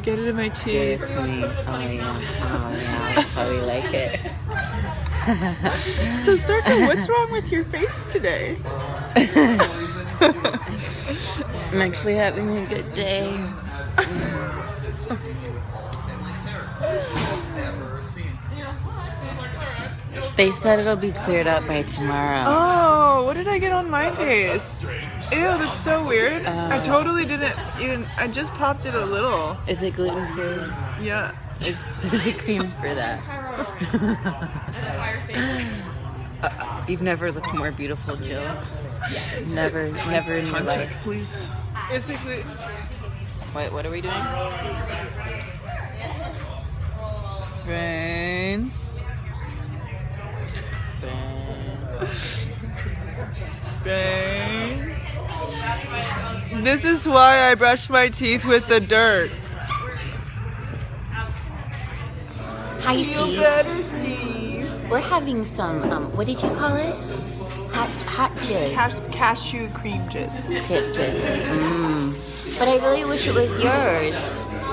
Get it in my Give teeth. it to me. Oh yeah. Oh yeah. That's how we like it. So, Surka, what's wrong with your face today? I'm actually having a good day. They said it'll be cleared up by tomorrow. Oh, what did I get on my face? Ew, that's so weird. I Uh. totally didn't even. I just popped it a little. Is it gluten free? Yeah. There's, there's a cream for that. Uh, you've never looked more beautiful, Jill. Never, never in your life. please. Basically, Wait, what are we doing? brains. Brains. This is why I brush my teeth with the dirt. Hi, Feel Steve. better, Steve. We're having some, um, what did you call it? Hot, hot jizz. Cash- cashew cream jizz. Kit jizz. Mmm. But I really wish it was yours.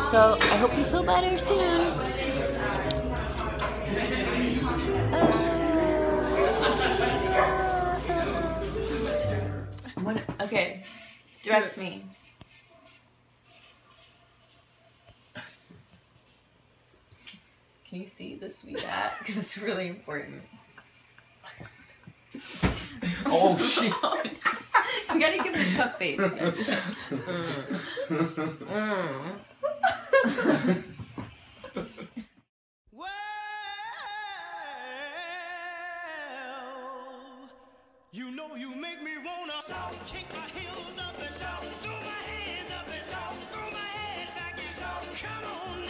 So I hope you feel better soon. Okay, direct me. Can you see the sweet at? Because it's really important. Oh shit. you gotta give the tough face. Mm. Mm. You know you make me wanna shout, kick my heels up and shout, throw my hands up and shout, throw my head back and shout. Come on.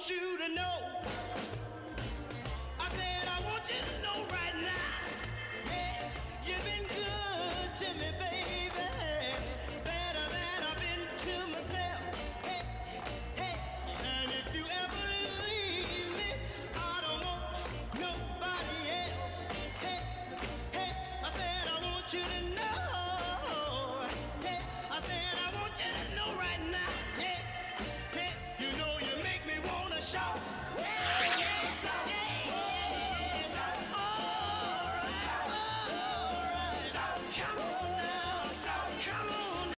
I want you to know. shout.